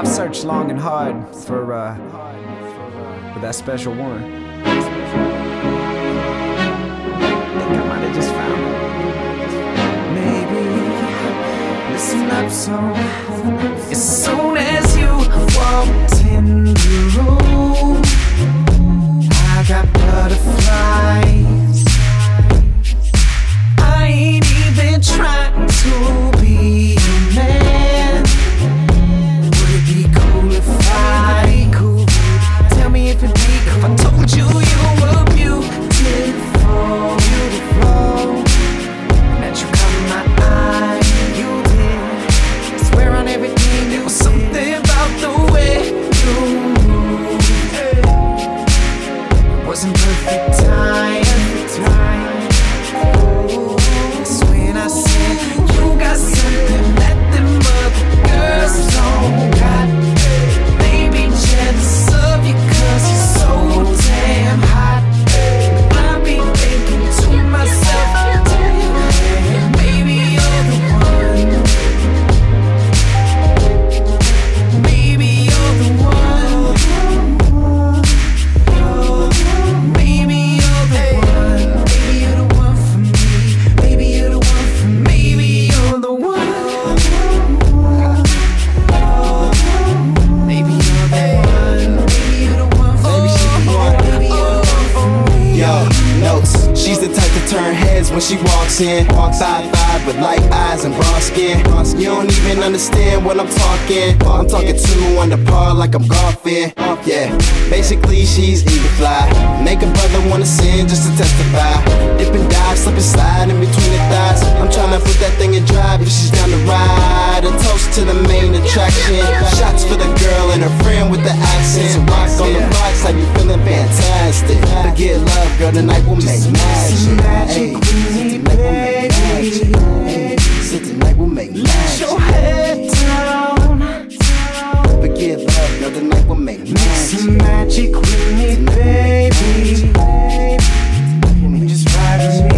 I've searched long and hard for, uh, for that special one. Think I might. Maybe listen up, so when she walks in. Walks high five with light eyes and brown skin. You don't even understand what I'm talking. I'm talking two on the par like I'm golfing. Yeah, basically she's eager fly. Make a brother wanna sin just to testify. Dip and dive, slip and slide in between the thighs. I'm trying to put that thing in drive if she's down to ride. A toast to the main attraction. Shots for the girl and her friend with the accent. Rock on the box girl tonight will make magic. Hey, tonight will make magic. Tonight will make magic. Let your head down. Forgive love, girl tonight will make magic. Some magic with me, baby. Just ride with me.